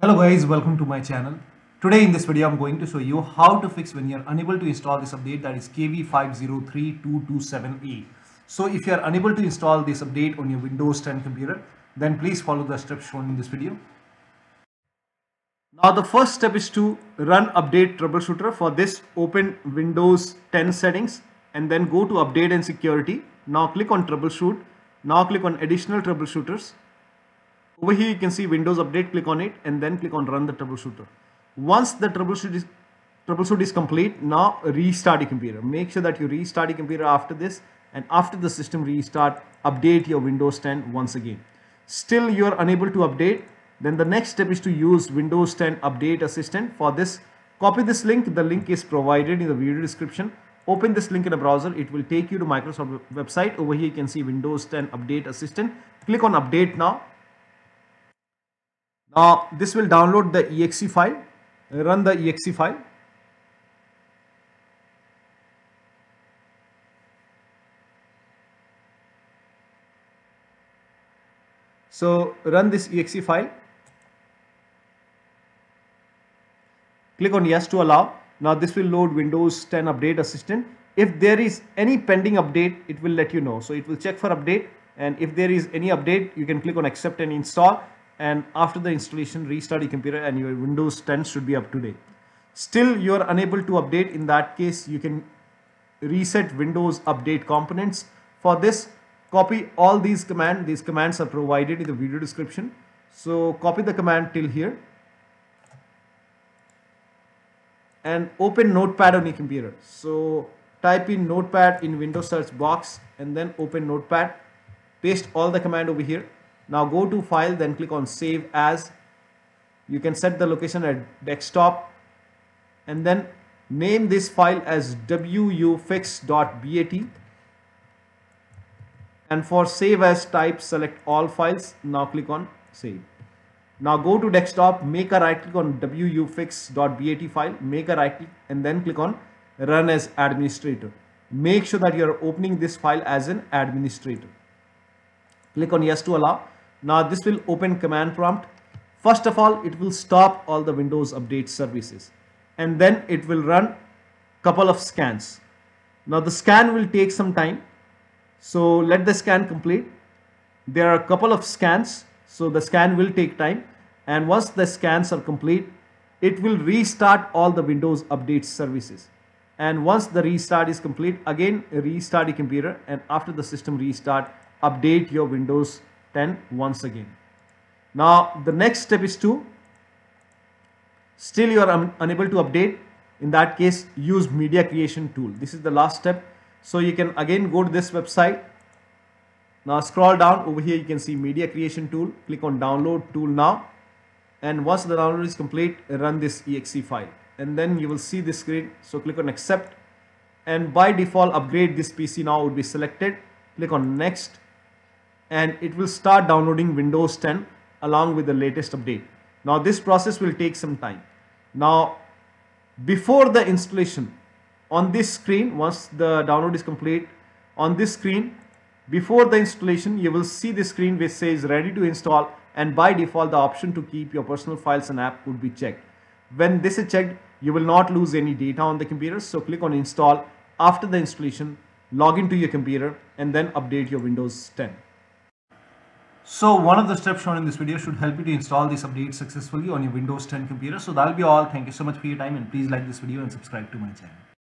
Hello guys, welcome to my channel. Today in this video I'm going to show you how to fix when you're unable to install this update that is KB5032278. So if you're unable to install this update on your Windows 10 computer, then please follow the steps shown in this video. Now the first step is to run update troubleshooter. For this open Windows 10 settings and then go to update and security. Now click on troubleshoot. Now click on additional troubleshooters over here you can see Windows Update, click on it and then click on Run the Troubleshooter. Once the troubleshoot is, troubleshoot is complete, now restart your computer. Make sure that you restart your computer after this and after the system restart, update your Windows 10 once again. Still you are unable to update, then the next step is to use Windows 10 Update Assistant. For this, copy this link. The link is provided in the video description. Open this link in a browser. It will take you to Microsoft website. Over here you can see Windows 10 Update Assistant. Click on Update now now this will download the exe file, run the exe file. So run this exe file. Click on yes to allow. Now this will load Windows 10 Update Assistant. If there is any pending update, it will let you know. So it will check for update and if there is any update, you can click on accept and install and after the installation restart your computer and your Windows 10 should be up to date. Still you are unable to update in that case you can reset Windows update components. For this copy all these commands these commands are provided in the video description. So copy the command till here and open notepad on your computer. So type in notepad in Windows search box and then open notepad paste all the command over here now go to file, then click on save as. You can set the location at desktop and then name this file as wufix.bat and for save as type select all files. Now click on save. Now go to desktop, make a right click on wufix.bat file, make a right click and then click on run as administrator. Make sure that you are opening this file as an administrator. Click on yes to allow now this will open command prompt. First of all, it will stop all the Windows Update services and then it will run a couple of scans. Now the scan will take some time. So let the scan complete. There are a couple of scans. So the scan will take time. And once the scans are complete, it will restart all the Windows Update services. And once the restart is complete, again restart your computer and after the system restart, update your Windows 10 once again. Now the next step is to still you are un unable to update. In that case, use media creation tool. This is the last step. So you can again go to this website. Now scroll down over here. You can see media creation tool. Click on download tool now. And once the download is complete, run this exe file. And then you will see this screen. So click on accept. And by default, upgrade this PC now would be selected. Click on next and it will start downloading Windows 10 along with the latest update. Now this process will take some time. Now before the installation on this screen once the download is complete on this screen before the installation you will see the screen which says ready to install and by default the option to keep your personal files and app would be checked. When this is checked you will not lose any data on the computer so click on install after the installation log into your computer and then update your Windows 10. So one of the steps shown in this video should help you to install this update successfully on your Windows 10 computer. So that'll be all. Thank you so much for your time and please like this video and subscribe to my channel.